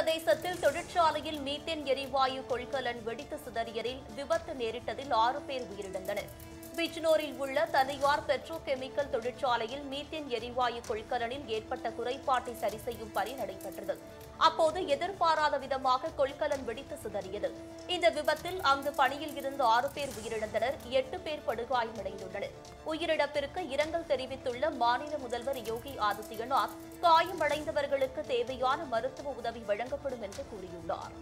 பிரதேசத்தில் தொழிற்சாலையில் மீத்தேன் எரிவாயு கொள்கலன் வெடித்து சிதறியதில் விபத்து நேரிட்டதில் ஆறு பேர் உயிரிழந்தனர். பிஜ்னோரில் உள்ள தனியார் பெட்ரோ கெமிக்கல் தொழிற்சாலையில் மீத்தேன் எரிவாயு கொள்கலனில் ஏற்பட்ட குறைபாட்டை சரி செய்யும் பணி நடைபெற்றது. அப்போது எதிர்பாராத விதமாக கொள்கலன் வெடித்து சிதறியது. இந்த விபத்தில் அங்கு பணியில் இருந்து ஆறு பேர் உயிரிழந்தனர். எட்டு பேர் படுகாயமடைந்துள்ளனர் உயிரிழப்பிற்கு இரங்கல் தெரிவித்துள்ள மாநில முதல்வர் யோகி ஆதித்யநாத் காயமடைந்தவர்களுக்கு தேவையான மருத்துவ உதவி வழங்கப்படும் என்று கூறியுள்ளார்.